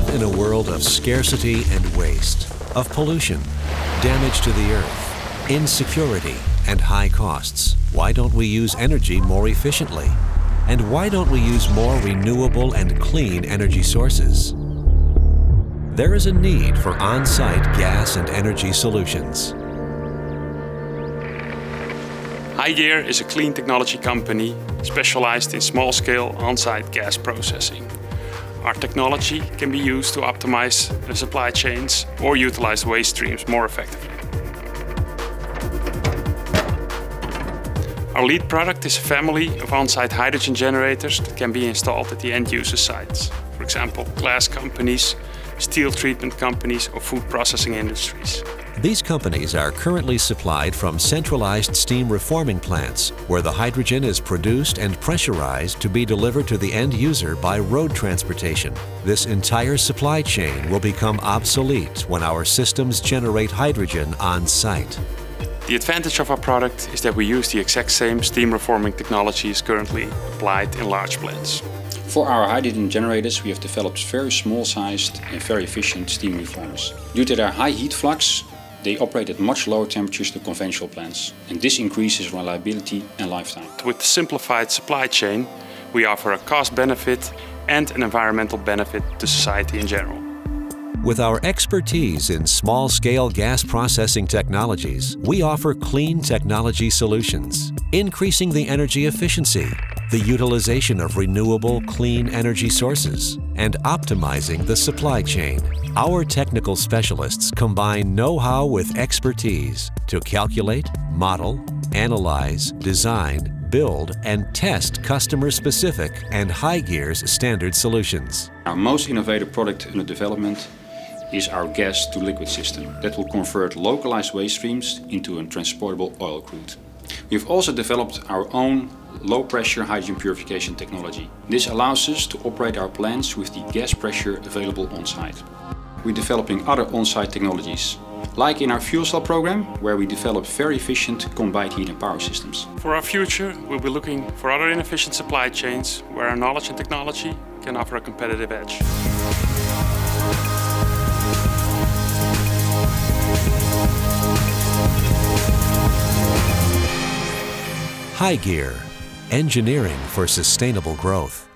live in a world of scarcity and waste, of pollution, damage to the earth, insecurity, and high costs. Why don't we use energy more efficiently? And why don't we use more renewable and clean energy sources? There is a need for on-site gas and energy solutions. HyGear is a clean technology company specialized in small-scale on-site gas processing. Our technology can be used to optimize the supply chains or utilize waste streams more effectively. Our lead product is a family of on-site hydrogen generators that can be installed at the end user sites. For example, glass companies, steel treatment companies or food processing industries. These companies are currently supplied from centralized steam reforming plants where the hydrogen is produced and pressurized to be delivered to the end user by road transportation. This entire supply chain will become obsolete when our systems generate hydrogen on site. The advantage of our product is that we use the exact same steam reforming technologies currently applied in large plants. For our hydrogen generators we have developed very small sized and very efficient steam reformers. Due to their high heat flux they operate at much lower temperatures than conventional plants and this increases reliability and lifetime. With the simplified supply chain we offer a cost benefit and an environmental benefit to society in general. With our expertise in small-scale gas processing technologies, we offer clean technology solutions, increasing the energy efficiency the utilization of renewable, clean energy sources, and optimizing the supply chain. Our technical specialists combine know-how with expertise to calculate, model, analyze, design, build, and test customer-specific and HyGear's standard solutions. Our most innovative product under development is our gas to liquid system that will convert localized waste streams into a transportable oil crude. We've also developed our own low pressure hydrogen purification technology. This allows us to operate our plants with the gas pressure available on site. We're developing other on-site technologies, like in our fuel cell program, where we develop very efficient combined heat and power systems. For our future, we'll be looking for other inefficient supply chains where our knowledge and technology can offer a competitive edge. HyGear engineering for sustainable growth.